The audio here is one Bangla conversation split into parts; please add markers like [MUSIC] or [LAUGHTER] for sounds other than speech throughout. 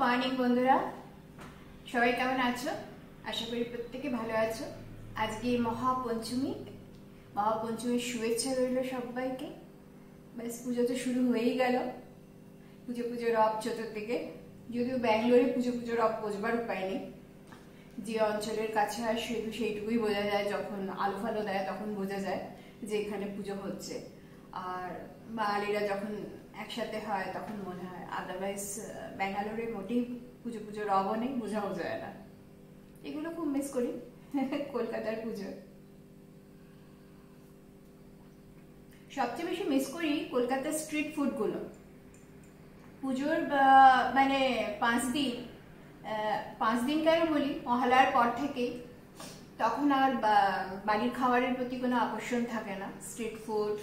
মর্নিং বন্ধুরা। সবাই কেমন আছো? আশা করি প্রত্যেকে ভালো আছো। আজকে মহাপঞ্চমী। মহাপঞ্চমীর শুভেচ্ছা রইল সবাইকে। ব্যাস, পুজো তো শুরু হয়েই গেল। পুজো পুজো রব চতুর্দিকে। যদিও ব্যাঙ্গালোরে পুজো পুজো রব বোঝবার উপায় নেই। যে অঞ্চলের কাছে হয় শুধু সেইটুকুই বোঝা যায়, যখন আলো ফালো দেয় তখন বোঝা যায় যে এখানে পুজো হচ্ছে। আর বাঙালিরা যখন একসাথে হয়, তখন মনে হয় আদারওয়াইজ ব্যাঙ্গালোরে মোটেই পুজো পুজোর রবও নেই, বোঝাও যায় না। এগুলো খুব মিস করি, [LAUGHS] কলকাতার পুজো। সবচেয়ে বেশি মিস করি কলকাতার স্ট্রিট ফুডগুলো পুজোর মানে পাঁচ দিন পাঁচ দিন কেন বলি, মহালয়ার পর থেকেই তখন আর বাড়ির খাবারের প্রতি কোনো আকর্ষণ থাকে না স্ট্রিট ফুড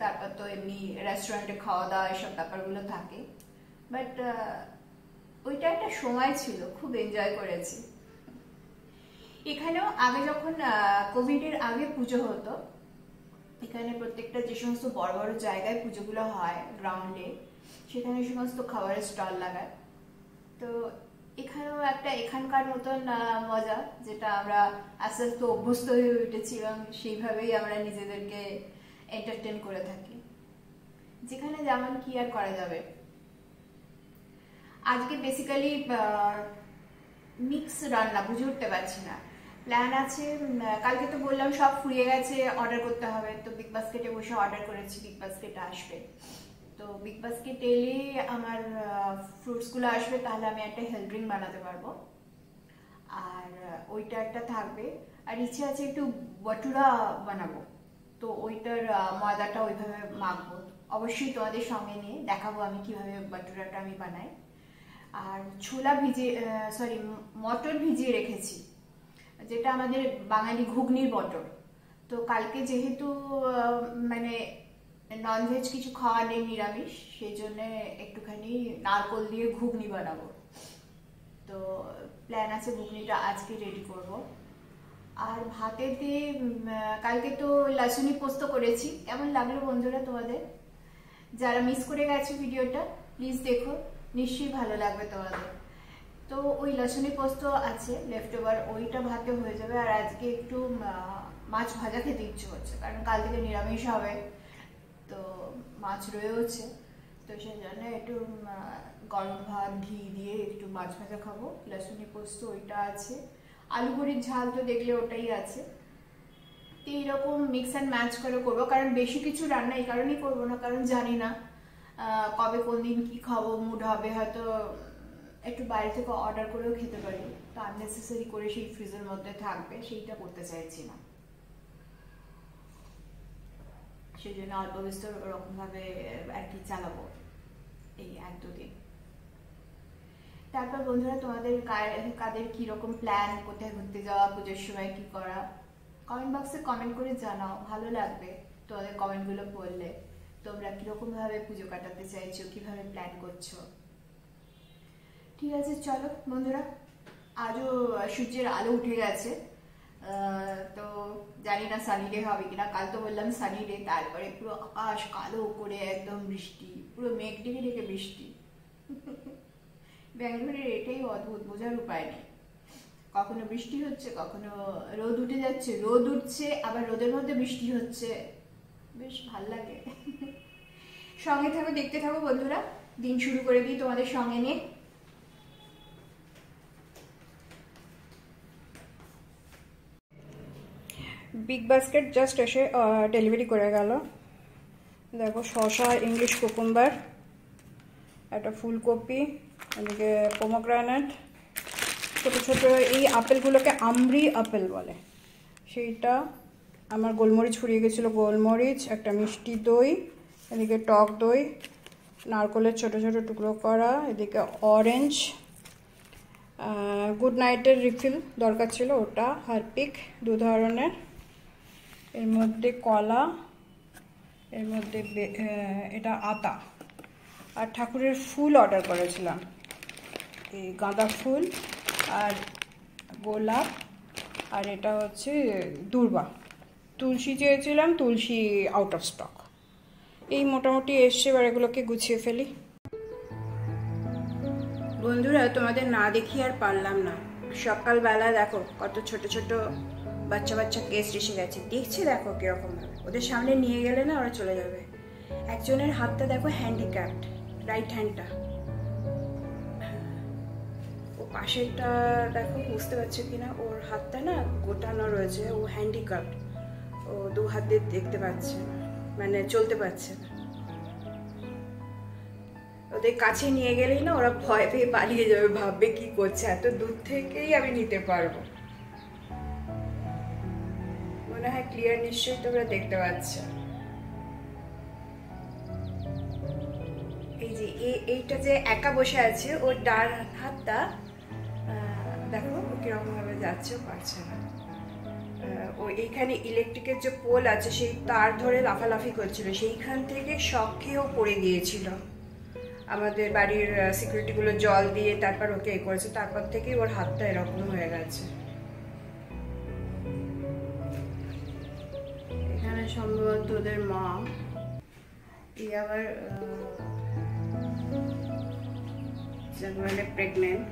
তারপর তো এমনি রেস্টুরেন্টে খাওয়া দাওয়া এসব ব্যাপারগুলো থাকে। বাট ওইটা একটা সময় ছিল, খুব এনজয় করেছি। এখানেও আগে যখন কোভিডের আগে পুজো হতো, এখানে প্রত্যেকটা যে সমস্ত বড় বড় জায়গায় পুজোগুলো হয় গ্রাউন্ডে সেখানে সমস্ত খাবারের স্টল লাগায়। তো এখানেও একটা এখানকার মতন মজা, যেটা আমরা আস্তে আস্তে অভ্যস্ত হয়ে উঠেছি এবং সেইভাবেই আমরা নিজেদেরকে এন্টারটেন করে থাকি। যেখানে যেমন কি আর করা যাবে। আজকে বেসিক্যালি মিক্স রান্না, বুঝে উঠতে পারছি না। প্ল্যান আছে কালকে তো বললাম সব ফুরিয়ে গেছে অর্ডার করতে হবে। তো বিগ বাস্কেটে বসে অর্ডার করেছি বিগ বাস্কেট আসবে। তো বিগ বাস্কেট এলে আমার ফ্রুটসগুলো আসবে, তাহলে আমি একটা হেলথ ড্রিঙ্ক বানাতে পারব। আর ওইটা একটা থাকবে। আর ইচ্ছে আছে একটু বটুরা বানাবো। তো ওইটার ময়দাটা ওইভাবে মাখবো। অবশ্যই তোমাদের সঙ্গে নিয়ে দেখাবো আমি কীভাবে বাটুরাটা আমি বানাই। আর ছোলা ভিজিয়ে সরি মটর ভিজিয়ে রেখেছি, যেটা আমাদের বাঙালি ঘুগনির মটর। তো কালকে যেহেতু মানে ননভেজ কিছু খাওয়া নেই, নিরামিষ, সেই জন্যে একটুখানি নারকল দিয়ে ঘুগনি বানাবো। তো প্ল্যান আছে ঘুগনিটা আজকে রেডি করব। আর দিয়ে কালকে তো লাসুনি পোস্ত করেছি। কেমন লাগল বন্ধুরা তোমাদের? যারা মিস করে গেছে ভিডিওটা প্লিজ দেখো। নিশ্চয়ই ভালো লাগবে তোমাদের। তো ওই লসুনি পোস্ত আছে লেফট ওভার ওইটা ভাতে হয়ে যাবে। আর আজকে একটু মাছ ভাজা খেতে ইচ্ছে হচ্ছে কারণ কাল থেকে নিরামিষ হবে। তো মাছ রয়েওছে। তো সেই জন্য একটু গরম ভাত, ঘি দিয়ে একটু মাছ ভাজা খাব। লসুনি পোস্ত, ওইটা আছে। আলু বড়ির ঝাল তো দেখলে ওটাই আছে। তো এইরকম মিক্স অ্যান্ড ম্যাচ করে করব, কারণ বেশি কিছু রান্না এই কারণেই করব না, কারণ জানি না কবে কোন দিন কী খাব মুড হবে, হয়তো একটু বাইরে থেকে অর্ডার করেও খেতে পারি। তো আননেসেসারি করে সেই ফ্রিজের মধ্যে থাকবে, সেইটা করতে চাইছি না। সেই জন্য অল্প বিস্তর ওরকমভাবে আর কি চালাবো এই এক দুদিন। তারপর বন্ধুরা, তোমাদের কাদের কীরকম প্ল্যান কোথায় ঘুরতে যাওয়া, পুজোর সময় কি করা? কমেন্ট বক্সে কমেন্ট করে জানাও, ভালো লাগবে তোমাদের কমেন্টগুলো পড়লে। তোমরা কীরকমভাবে পুজো কাটাতে চাইছো, কীভাবে প্ল্যান করছ? ঠিক আছে, চলো বন্ধুরা, আজও সূর্যের আলো উঠে গেছে। তো জানি না সানি ডে হবে কিনা, কাল তো বললাম সানি ডে তারপরে পুরো আকাশ কালো করে একদম বৃষ্টি, পুরো মেঘ ডেকে ডেকে বৃষ্টি। [LAUGHS] ব্যাঙ্গালোরের এটাই অদ্ভুত, বোঝার উপায় নেই। কখনো বৃষ্টি হচ্ছে, কখনো রোদ উঠে যাচ্ছে, রোদ উঠছে, আবার রোদের মধ্যে বৃষ্টি হচ্ছে। বেশ ভালো লাগে। সঙ্গে থাকো, দেখতে থাকো বন্ধুরা। দিন শুরু করে দিই তোমাদের সঙ্গে নিয়ে। বিগ বাস্কেট জাস্ট এসে ডেলিভারি করে গেল। দেখো শশা ইংলিশ কুকুম্বার একটা ফুলকপি। এদিকে পোমোগ্রানেট ছোটো ছোটো এই আপেলগুলোকে আমরি আপেল বলে। সেইটা আমার গোলমরিচ ফুরিয়ে গেছিল। গোলমরিচ, একটা মিষ্টি দই, এদিকে টক দই, নারকলের ছোট ছোট টুকরো করা, এদিকে অরেঞ্জ গুড নাইটের রিফিল দরকার ছিল ওটা, হারপিক দু ধরনের। এর মধ্যে কলা, এর মধ্যে এটা আতা। আর ঠাকুরের ফুল অর্ডার করেছিলাম। গাঁদা ফুল আর গোলাপ, আর এটা হচ্ছে দূর্বা। তুলসী চেয়েছিলাম, তুলসী আউট অফ স্টক এই মোটামুটি এসছে, এবার এগুলোকে গুছিয়ে ফেলি। বন্ধুরা, তোমাদের না দেখি আর পারলাম না। সকালবেলা দেখো, কত ছোট ছোট বাচ্চা বাচ্চা গেস্ট এসে গেছে। দেখছি দেখো কীরকম। ভাবে ওদের সামনে নিয়ে গেলে না ওরা চলে যাবে। একজনের হাতটা দেখো হ্যান্ডিক্যাপ্ট রাইট হ্যান্ডটা পাশেরটা দেখো, বুঝতে পারছ কিনা? ওর হাতটা না গোটানো রয়েছে, ও হ্যান্ডিক্যাপ্ট ও দু হাত দিয়ে দেখতে পাচ্ছে মানে চলতে পারছে না। ওদের কাছে নিয়ে গেলেই না ওরা ভয় পেয়ে পালিয়ে যাবে, ভাববে কি করছে? এত দূর থেকেই আমি নিতে পারব। মনে হয় ক্লিয়ার নিশ্চয়ই তোমরা দেখতে পাচ্ছ। এই যে এইটা যে একা বসে আছে, ওর ডান হাতটা দেখো ও কীরকম ভাবে যাচ্ছে পারছে না। ও এইখানে ইলেকট্রিকের যে পোল আছে, সেই তার ধরে লাফালাফি করছিল। সেইখান থেকে শখ খেয়েও পড়ে গিয়েছিল। আমাদের বাড়ির সিকিউরিটিগুলো জল দিয়ে তারপর ওকে এ করেছে। তারপর থেকেই ওর হাতটা এরকম হয়ে গেছে। এখানে সম্ভবত ওদের মা। আবার মানে প্রেগনেন্ট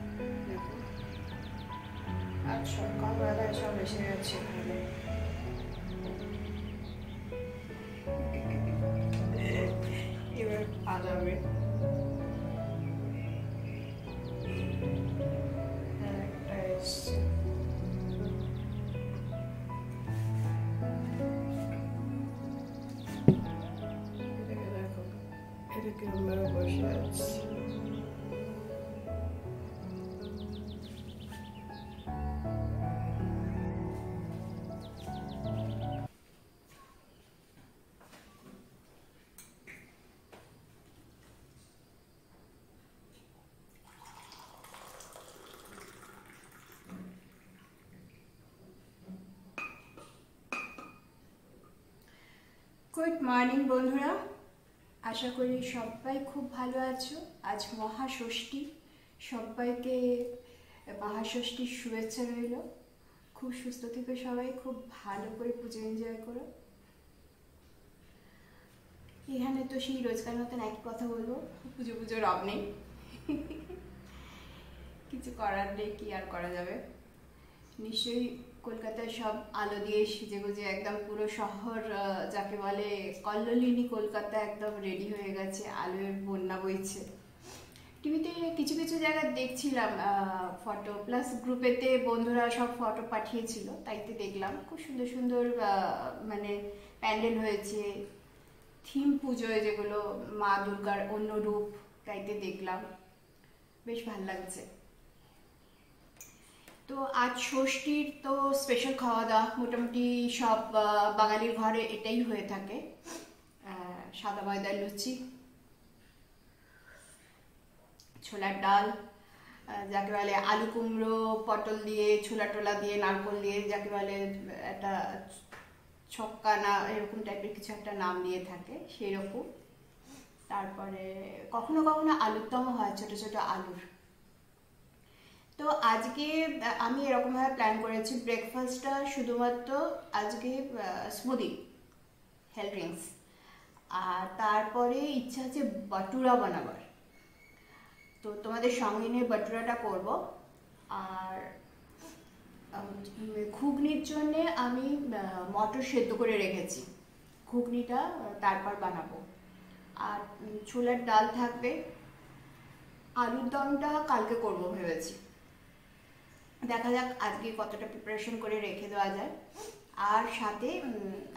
আর সকালবেলায় সব এসে গেছে এখানে এবার পালাবে। এদিকে আমরা গুড মর্নিং বন্ধুরা। আশা করি সবাই খুব ভালো আছো। আজ মহাষষ্ঠী। সবাইকে মহাষষ্ঠীর শুভেচ্ছা রইল। খুব সুস্থ থেকে সবাই খুব ভালো করে পুজো এনজয় করো। এখানে তো সেই রোজকার মতন এক কথা বলব, পুজো পুজো রব নেই। [LAUGHS] কিছু করার নেই, কি আর করা যাবে? নিশ্চয়ই কলকাতায় সব আলো দিয়ে সেজে গুজে একদম পুরো শহর যাকে বলে কল্লোলিনী কলকাতা একদম রেডি হয়ে গেছে, আলোয় বন্যা বইছে। টিভিতে কিছু কিছু জায়গায় দেখছিলাম ফটো প্লাস গ্রুপেতে বন্ধুরা সব ফটো পাঠিয়েছিল তাইতে দেখলাম। খুব সুন্দর সুন্দর মানে প্যান্ডেল হয়েছে থিম পুজোয় যেগুলো, মা দুর্গার অন্য রূপ তাইতে দেখলাম। বেশ ভালো লাগছে। তো আজ ষষ্ঠীর তো স্পেশাল খাওয়া দাওয়া, মোটামুটি সব বাঙালির ঘরে এটাই হয়ে থাকে। সাদা ময়দার লুচি, ছোলার ডাল যাকে বলে আলু কুমড়ো, পটল দিয়ে, ছোলা টোলা দিয়ে, নারকল দিয়ে, যাকে বলে একটা ছক্কা না, এরকম টাইপের কিছু একটা নাম দিয়ে থাকে সেই রকম তারপরে কখনো কখনো আলুর দমও হয়, ছোট ছোট আলুর। তো আজকে আমি এরকমভাবে প্ল্যান করেছি ব্রেকফাস্টটা শুধুমাত্র আজকে স্মুদি হেলথ ড্রিঙ্কস আর তারপরে ইচ্ছা আছে বাটুরা বানাবার। তো তোমাদের সঙ্গে নিয়ে বাটুরাটা করব। আর ঘুগনির জন্যে আমি মটর সেদ্ধ করে রেখেছি। ঘুগনিটা তারপর বানাবো। আর ছোলার ডাল থাকবে। আলুর দমটা কালকে করব ভেবেছি। দেখা যাক আজকে কতটা প্রিপারেশন করে রেখে দেওয়া যায়। আর সাথে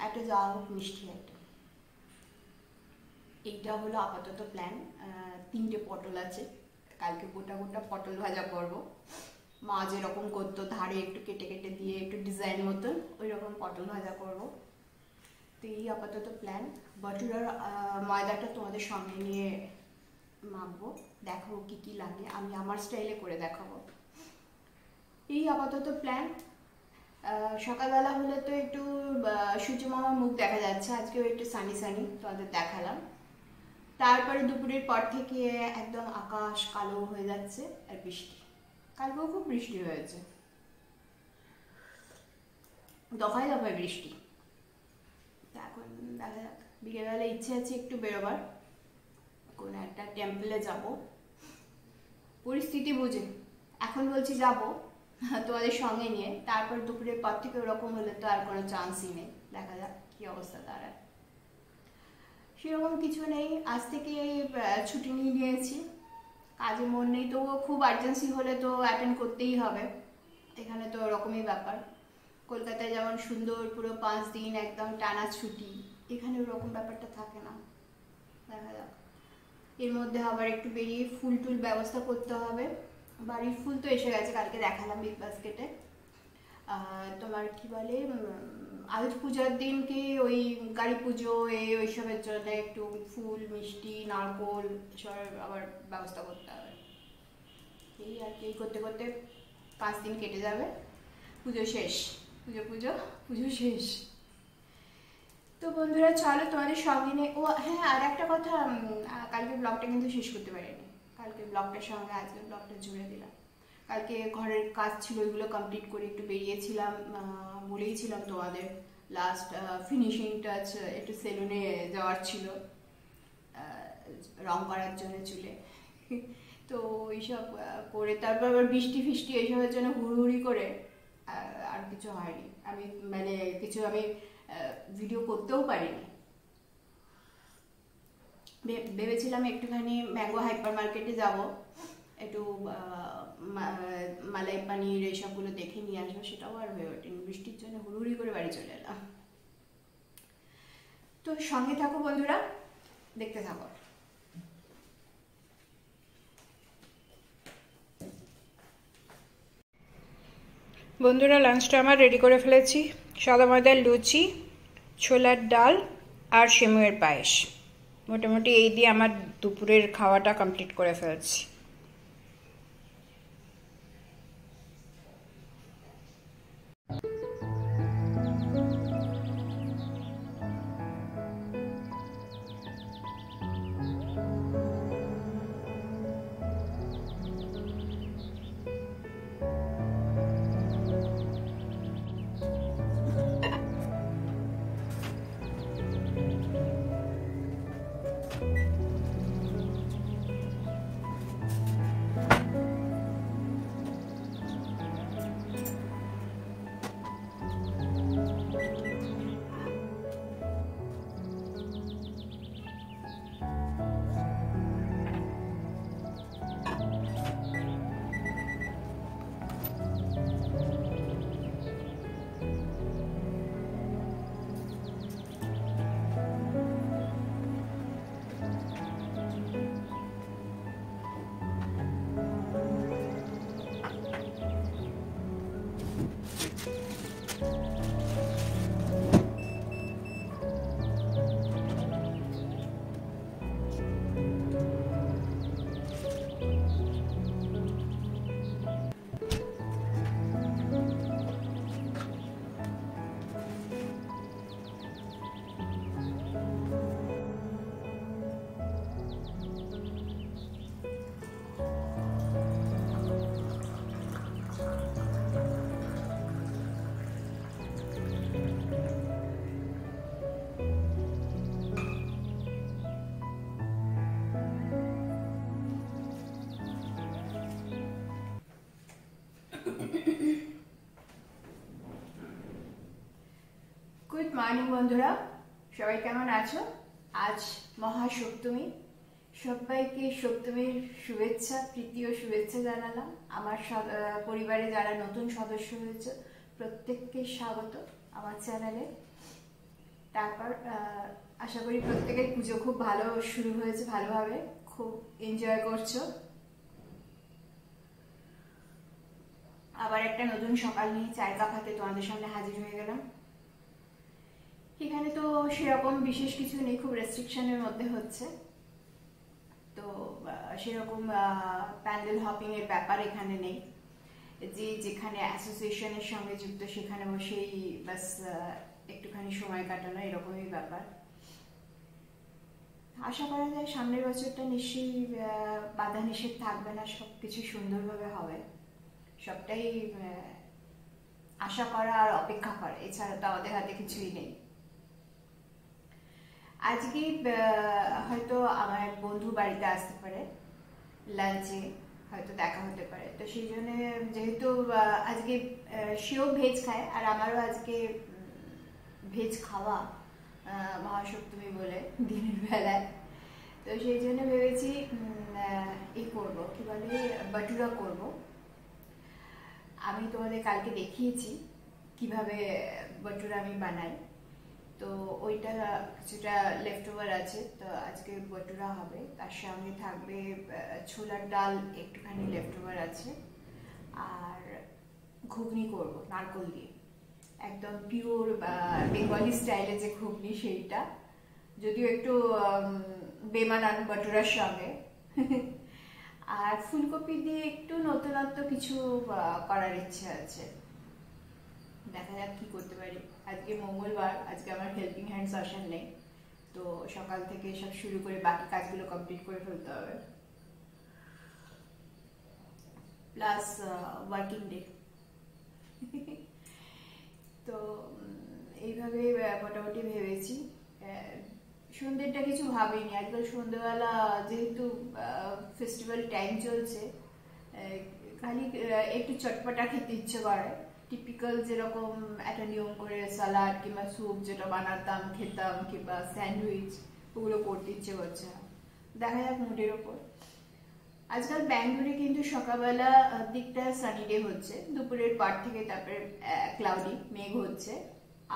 একটা যাওয়া হোক মিষ্টি একটা। এইটা হলো আপাতত প্ল্যান তিনটে পটল আছে। কালকে গোটা গোটা পটল ভাজা করব। মা যেরকম করতো, ধারে একটু কেটে কেটে দিয়ে একটু ডিজাইন মতন ওই রকম পটল ভাজা করব। তো এই আপাতত প্ল্যান বটুরার ময়দাটা তোমাদের সঙ্গে নিয়ে মাখবো। দেখাবো কী কী লাগে। আমি আমার স্টাইলে করে দেখাবো। এই আপাতত প্ল্যান সকালবেলা হলে তো একটু সূর্য মামার মুখ দেখা যাচ্ছে। আজকেও একটু সানি সানি তোমাদের দেখালাম। তারপরে দুপুরের পর থেকে একদম আকাশ কালো হয়ে যাচ্ছে আর বৃষ্টি। কালকেও খুব বৃষ্টি হয়েছে। দফায় দফায় বৃষ্টি। এখন দেখা যাক। বিকেলবেলা ইচ্ছে আছে একটু বেরোবার। কোনো একটা টেম্পলে যাব। পরিস্থিতি বুঝে। এখন বলছি যাব। [LAUGHS] তোমাদের সঙ্গে নিয়ে। তারপর দুপুরের পর থেকে ওরকম হলে তো আর কোনো চান্সই নেই। দেখা যাক কি অবস্থা দাঁড়ায়। সেরকম কিছু নেই। আজ থেকে ছুটি নিয়ে নিয়েছি। কাজে মন নেই, তবুও খুব আর্জেন্সি হলে তো অ্যাটেন্ড করতেই হবে। এখানে তো ওরকমই ব্যাপার। কলকাতায় যেমন সুন্দর, পুরো পাঁচ দিন একদম টানা ছুটি। এখানে ওরকম ব্যাপারটা থাকে না। দেখা যাক। এর মধ্যে আবার একটু বেরিয়ে ফুল টুল ব্যবস্থা করতে হবে। বাড়ির ফুল তো এসে গেছে, কালকে দেখালাম বিগ বাস্কেটে তোমার কি বলে আয়ুধ পূজার দিনকে ওই কালী পুজো, এই ওইসবের জন্য একটু ফুল, মিষ্টি, নারকোল এসবের আবার ব্যবস্থা করতে হবে। এই আর কি করতে করতে পাঁচ দিন কেটে যাবে। পুজো শেষ। পুজো পুজো পুজো শেষ। তো বন্ধুরা, চলো তোমাদের সঙ্গে নিয়ে ও হ্যাঁ আর একটা কথা কালকে ব্লগটা কিন্তু শেষ করতে পারিনি। কালকে ব্লগটার সঙ্গে, আজকে ব্লগটা জুড়ে দিলাম। কালকে ঘরের কাজ ছিল ওইগুলো কমপ্লিট করে একটু বেরিয়েছিলাম বলেইছিলাম তোমাদের লাস্ট ফিনিশিং টাচ একটু সেলুনে যাওয়ার ছিল রং করার জন্য চুলে। [LAUGHS] তো এইসব করে তারপর আবার বৃষ্টি ফিষ্টি এইসবের জন্য হুড়হুড়ি করে আর কিছু হয়নি। আমি মানে কিছু আমি ভিডিও করতেও পারিনি। ভেবেছিলাম একটুখানি ম্যাঙ্গো হাইপার মার্কেটে যাব। একটু মালাই পানির এইসবগুলো দেখে নিয়ে আসব, সেটাও আর হয়ে ওঠেনি। বৃষ্টির জন্য হুড়ুহুড়ি করে বাড়ি চলে এলাম। তো সঙ্গে থাকো বন্ধুরা, দেখতে থাকো। বন্ধুরা লাঞ্চটা আমার রেডি করে ফেলেছি। সাদা ময়দার লুচি, ছোলার ডাল আর সেমুয়ের পায়েস। মোটামুটি এই দিয়ে আমার দুপুরের খাওয়াটা কমপ্লিট করে ফেলছি। গুড মর্নিং বন্ধুরা, সবাই কেমন আছো? আজ মহাসপ্তমী। সবাইকে সপ্তমীর শুভেচ্ছা তৃতীয় শুভেচ্ছা জানালাম। আমার পরিবারে যারা নতুন সদস্য হয়েছে, প্রত্যেককে স্বাগত আমার চ্যানেলে। তারপর আশা করি প্রত্যেকের পুজো খুব ভালো শুরু হয়েছে, ভালোভাবে। খুব এনজয় করছ। আবার একটা নতুন সকাল নিয়ে চায়ের কাপ হাতে তোমাদের সামনে হাজির হয়ে গেলাম। এখানে তো সেরকম বিশেষ কিছু নেই, খুব রেস্ট্রিকশনের মধ্যে হচ্ছে। তো সেরকম প্যান্ডেল হপিং এর ব্যাপার এখানে নেই। যে যেখানে অ্যাসোসিয়েশনের সঙ্গে যুক্ত সেখানে বসেই বাস একটুখানি সময় কাটানো এরকমই ব্যাপার। আশা করা যায় সামনের বছরটা নিশ্চয়ই বাধা নিষেধ থাকবে না সব কিছু সুন্দরভাবে হবে। সবটাই আশা করা আর অপেক্ষা করা, এছাড়া তো আমাদের হাতে কিছুই নেই। আজকে হয়তো আমার এক বন্ধু বাড়িতে আসতে পারে। লাঞ্চে হয়তো দেখা হতে পারে। তো সেই জন্য যেহেতু আজকে সেও ভেজ খায় আর আমারও আজকে ভেজ খাওয়া মহাসপ্তমী বলে দিনের বেলায়। তো সেই জন্য ভেবেছি উম, আহ, ই করব কি বলে বাটুরা করব। আমি তোমাদের কালকে দেখিয়েছি কীভাবে বাটুরা আমি বানাই। তো ওইটা কিছুটা লেফট ওভার আছে, তো আজকে বটুরা হবে। তার সঙ্গে থাকবে ছোলার ডাল একটুখানি লেফট ওভার আছে। আর ঘুগনি করব, নারকল দিয়ে। একদম পিওর বেঙ্গলি স্টাইলে যে ঘুগনি সেইটা। যদিও একটু বেমানান বটুরার সঙ্গে। [LAUGHS] আর ফুলকপি দিয়ে একটু নতুনত্ব কিছু করার ইচ্ছে আছে। দেখা যাক কি করতে পারি। আজকে মঙ্গলবার, আজকে আমার হেল্পিং হ্যান্ডস আসেন নেই। তো সকাল থেকে সব শুরু করে বাকি কাজগুলো কমপ্লিট করে ফেলতে হবে। প্লাস ওয়ার্কিং ডে তো এইভাবে মোটামুটি ভেবেছি। সন্ধ্যেটা কিছু ভাবিনি। আজকাল সন্ধ্যেবেলা যেহেতু ফেস্টিভ্যাল টাইম চলছে খালি একটু চটপটা খেতে ইচ্ছে করে। টিপিক্যাল যেরকম একটা নিয়ম করে সালাড কিংবা স্যুপ যেটা বানাতাম, খেতাম কিংবা স্যান্ডউইচ ওগুলো করতে ইচ্ছে করছে দেখা যাক মুডের ওপর। আজকাল ব্যাঙ্গালোরে কিন্তু সকালবেলা দিকটা সানি ডে হচ্ছে। দুপুরের পর থেকে তারপরে ক্লাউডি মেঘ হচ্ছে।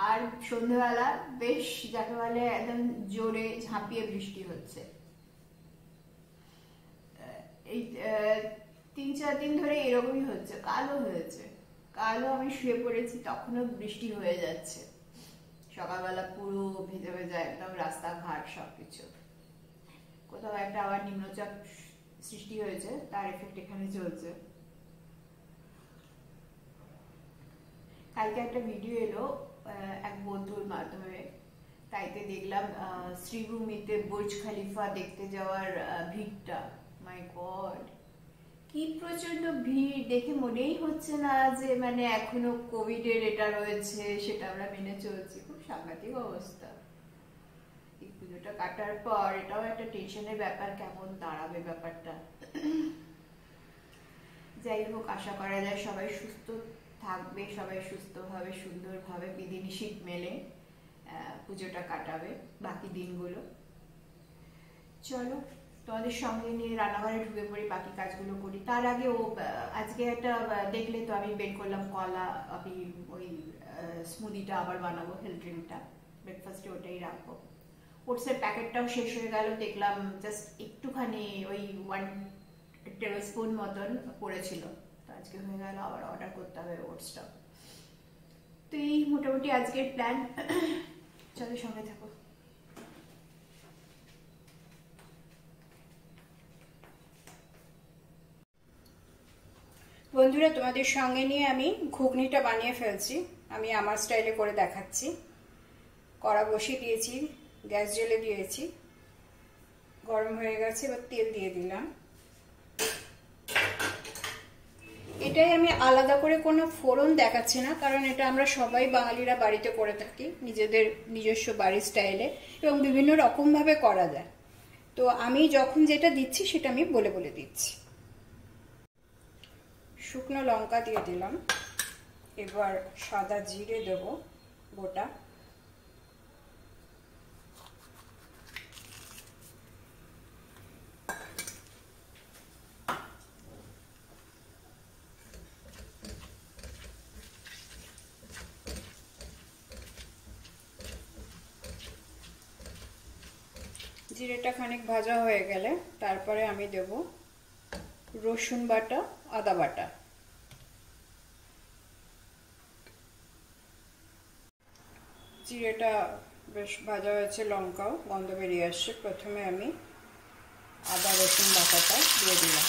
আর সন্ধ্যেবেলা বেশ, যাকে বলে, একদম জোরে ঝাঁপিয়ে বৃষ্টি হচ্ছে। এই তিন, চার দিন ধরে এরকমই হচ্ছে, কালো হয়েছে। কালো আমি শুয়ে পড়েছি, তখনও বৃষ্টি হয়ে যাচ্ছে। সকালবেলা পুরো ভেজা ভেজা একদম রাস্তাঘাট সবকিছু। কোথাও একটা আবার নিম্নচাপ সৃষ্টি হয়েছে, তার এফেক্ট এখানে চলছে। কালকে একটা ভিডিও এলো এক বন্ধুর মাধ্যমে। তাইতে দেখলাম শ্রীভূমিতে বুর্জ খালিফা দেখতে যাওয়ার ভিড়টা। মাই গড কি প্রচণ্ড ভিড়, দেখে মনেই হচ্ছে না যে মানে এখনও কোভিড এর এটা রয়েছে, সেটা আমরা মেনে চলছি। খুব সাংঘাতিক অবস্থা। এই পুজোটা কাটার পর এটাও একটা টেনশনের ব্যাপার, কেমন দাঁড়াবে ব্যাপারটা। যাই হোক, আশা করা যায় সবাই সুস্থ থাকবে, সবাই সুস্থভাবে, সুন্দরভাবে বিধিনিষেধ মেলে পুজোটা কাটাবে বাকি দিনগুলো। চলো। তোমাদের সঙ্গে নিয়ে রান্নাঘরে ঢুকে পড়ি, বাকি কাজগুলো করি। তার আগে ও আজকে একটা দেখলে তো আমি বের করলাম কলা, আমি ওই স্মুদিটা আবার বানাবো হেলথ ড্রিঙ্কটা ব্রেকফাস্টে ওটাই রাখব। ওটসের প্যাকেটটাও শেষ হয়ে গেল, দেখলাম জাস্ট একটুখানি ওই ওয়ান টেবিল স্পুন মতন পড়েছিল। তো আজকে হয়ে গেল, আবার অর্ডার করতে হবে ওটসটা তো এই মোটামুটি আজকের প্ল্যান [COUGHS] চলো সঙ্গে থাকো। বন্ধুরা, তোমাদের সঙ্গে নিয়ে আমি ঘুগনিটা বানিয়ে ফেলছি। আমি আমার স্টাইলে করে দেখাচ্ছি। কড়া বসিয়ে দিয়েছি, গ্যাস জেলে দিয়েছি। গরম হয়ে গেছে, এবার তেল দিয়ে দিলাম। এটাই আমি আলাদা করে কোনো ফোড়ন দেখাচ্ছি না, কারণ এটা আমরা সবাই বাঙালিরা বাড়িতে করে থাকি, নিজেদের নিজস্ব বাড়ির স্টাইলে, এবং বিভিন্ন রকমভাবে করা যায়। তো আমি যখন যেটা দিচ্ছি, সেটা আমি বলে বলে দিচ্ছি। শুকনো লঙ্কা দিয়ে দিলাম। এবার সাদা জিরে দেব গোটা। জিরেটা খানিক ভাজা হয়ে গেলে তারপরে আমি দেব রসুন বাটা, আদা বাটা। জিরেটা বেশ ভাজা হয়েছে লঙ্কাও, গন্ধ বেরিয়ে আসছে। প্রথমে আমি আদা, রসুন, বাটাটা দিয়ে দিলাম।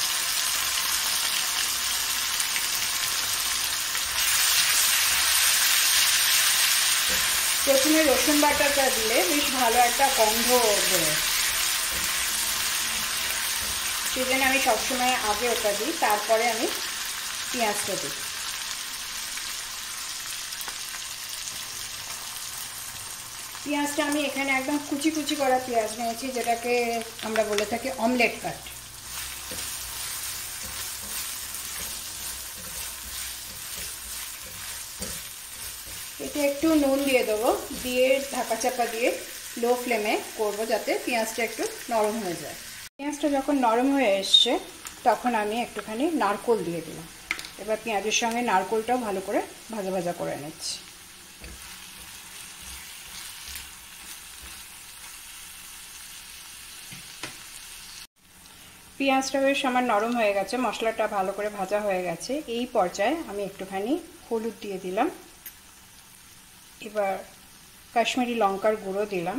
প্রথমে রসুন বাটাটা দিলে বেশ ভালো একটা গন্ধ বেরোয়। সেই জন্য আমি সবসময় আগে ওটা দিই, তারপরে আমি পেঁয়াজটা দিই। পেঁয়াজটা আমি এখানে একদম কুচি কুচি করা পেঁয়াজ নিয়েছি, যেটাকে আমরা বলে থাকি অমলেট কাট এতে একটু নুন দিয়ে দেবো, দিয়ে ঢাকা চাপা দিয়ে লো ফ্লেমে করব যাতে পেঁয়াজটা একটু নরম হয়ে যায়। পেঁয়াজটা যখন নরম হয়ে এসছে, তখন আমি একটুখানি নারকোল দিয়ে দিলাম। এবার পেঁয়াজের সঙ্গে নারকোলটাও ভালো করে ভাজা ভাজা করে নিচ্ছি। পেঁয়াজটা বেশ আমার নরম হয়ে গেছে, মশলাটা ভালো করে ভাজা হয়ে গেছে। এই পর্যায়ে আমি একটুখানি হলুদ দিয়ে দিলাম। এবার কাশ্মীরি লঙ্কার গুঁড়ো দিলাম।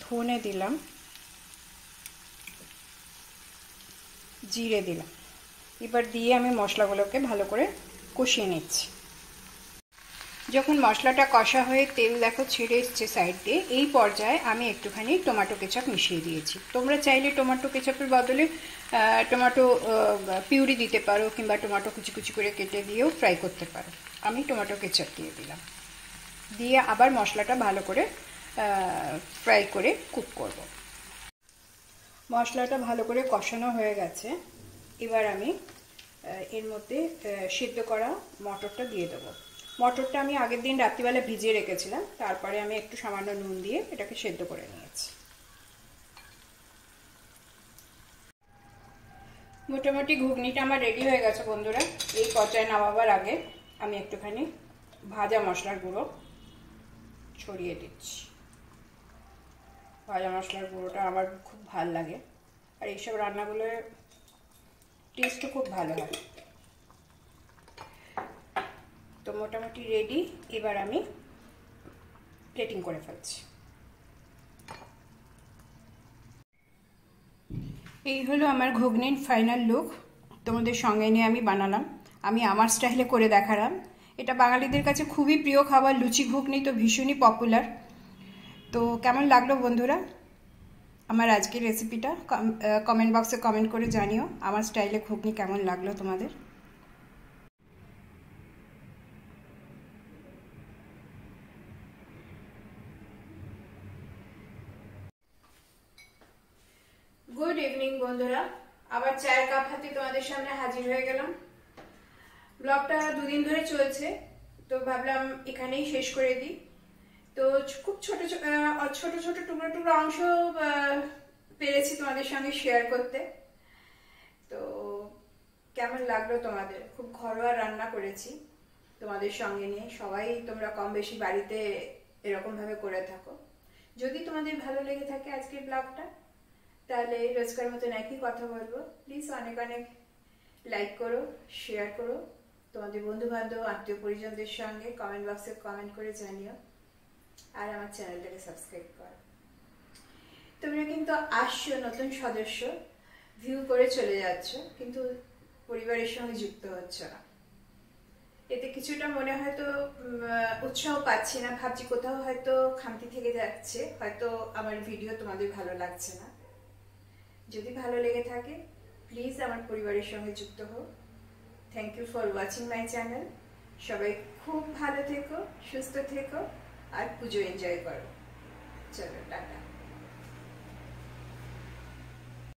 ধনে দিলাম। জিরে দিলাম। এবার দিয়ে আমি মশলাগুলোকে ভালো করে কষিয়ে নিচ্ছি। যখন মশলাটা কষা হয়ে তেল দেখো ছেড়ে এসছে সাইড দিয়ে, এই পর্যায়ে আমি একটুখানি টমেটো কেচাপ মিশিয়ে দিয়েছি। তোমরা চাইলে টমেটো কেচাপের বদলে টমেটো পিউরি দিতে পারো কিংবা টমেটো কুচি কুচি করে কেটে দিয়েও ফ্রাই করতে পারো। আমি টমেটো কেচাপ দিয়ে দিলাম। দিয়ে আবার মশলাটা ভালো করে ফ্রাই করে কুক করব। মশলাটা ভালো করে কষানো হয়ে গেছে। এবার আমি এর মধ্যে সিদ্ধ করা মটরটা দিয়ে দেবো। মটরটা আমি আগের দিন রাত্রিবেলা ভিজিয়ে রেখেছিলাম। তারপরে আমি একটু সামান্য নুন দিয়ে এটাকে সেদ্ধ করে নিয়েছি। মোটামুটি ঘুগনিটা আমার রেডি হয়ে গেছে বন্ধুরা। এই পর্যায়ে নামাবার আগে আমি একটুখানি ভাজা মশলার গুঁড়ো ছড়িয়ে দিচ্ছি। ভাজা মশলার গুঁড়োটা আমার খুব ভালো লাগে। আর এইসব রান্নাগুলোর টেস্টও খুব ভালো হয়। তো মোটামুটি রেডি এবার আমি প্লেটিং করে ফেলছি। এই হলো আমার ঘুগনির ফাইনাল লুক তোমাদের সঙ্গে নিয়ে আমি বানালাম। আমি আমার স্টাইলে করে দেখালাম। এটা বাঙালিদের কাছে খুবই প্রিয় খাবার, লুচি ঘুগনি তো ভীষণই পপুলার তো কেমন লাগল বন্ধুরা? আমার আজকের রেসিপিটা কমেন্ট বক্সে কমেন্ট করে জানিও। আমার স্টাইলে ঘুগনি কেমন লাগল তোমাদের গুড ইভিনিং বন্ধুরা, আবার চায়ের কাপ হাতে তোমাদের সামনে হাজির হয়ে গেলাম। ব্লগটা দুদিন ধরে চলছে, তো ভাবলাম এখানেই শেষ করে দিই। তো খুব ছোট ছোট ছোট টুকরো টুকরো অংশ পেরেছি তোমাদের সঙ্গে শেয়ার করতে। তো কেমন লাগল তোমাদের? খুব ঘরোয়া রান্না করেছি তোমাদের সঙ্গে নিয়ে। সবাই তোমরা কম বেশি বাড়িতে এরকমভাবে করে থাকো। যদি তোমাদের ভালো লেগে থাকে আজকের ব্লগটা তাহলে রোজকার মতন একই কথা বলব। প্লিজ অনেক অনেক লাইক করো শেয়ার করো। তোমাদের বন্ধু বান্ধব আত্মীয় পরিজনদের সঙ্গে কমেন্ট বক্সে কমেন্ট করে জানিও। আর আমার চ্যানেলটাকে সাবস্ক্রাইব করো। তোমরা কিন্তু আসছো, নতুন সদস্য ভিউ করে চলে যাচ্ছ, কিন্তু পরিবারের সঙ্গে যুক্ত হচ্ছে না। এতে কিছুটা মনে হয়তো উৎসাহ পাচ্ছি না। ভাবছি কোথাও হয়তো খামতি থেকে যাচ্ছে, হয়তো আমার ভিডিও তোমাদের ভালো লাগছে না। যদি ভালো লেগে থাকে প্লিজ আমার পরিবারের সঙ্গে যুক্ত হোক thank you for watching my channel সবাই খুব ভালো থেকো, সুস্থ থেকো, আর পুজো এনজয় করো। চলো, টাটা।